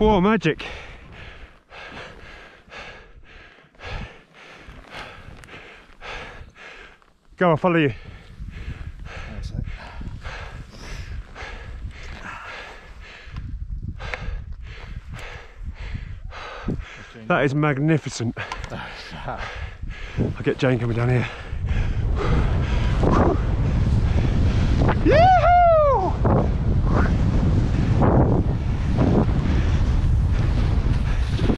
Whoa, magic. Go, I'll follow you. That is magnificent. I'll get Jane coming down here.